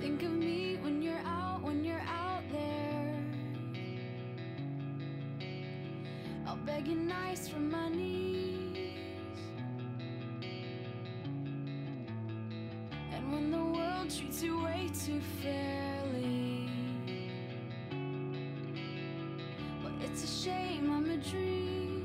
Think of me when you're out, when you're out there. I'll beg you nice for money. And when the world treats you way too fairly, well, it's a shame I'm a dream.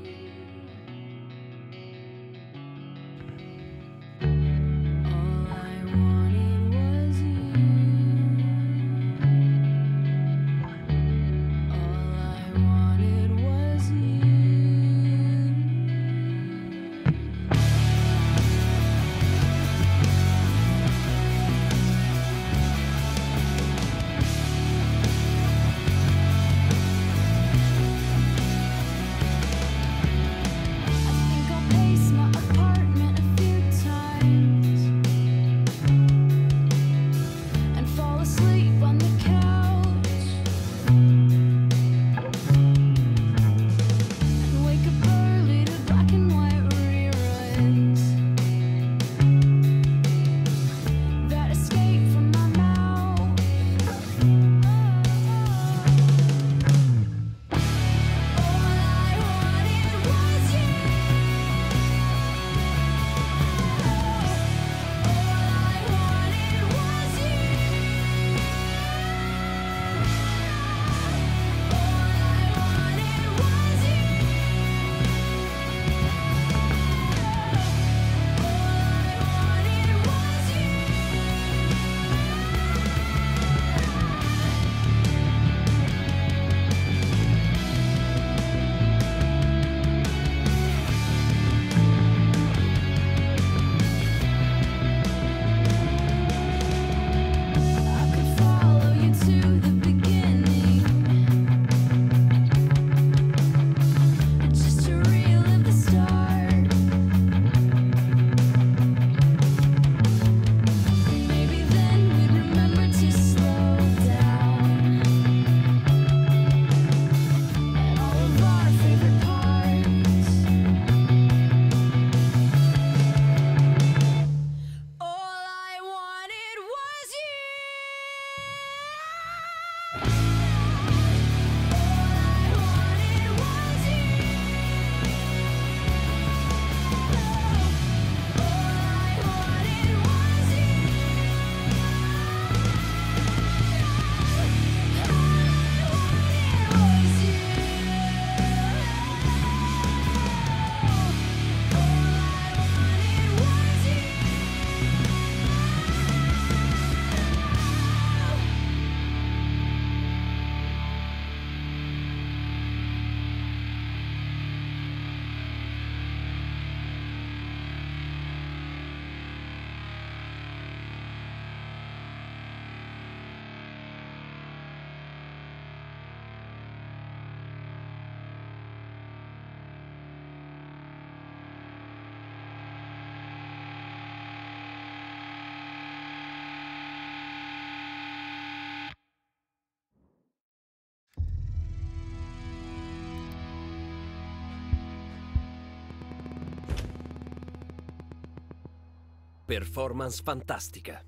Performance fantastica.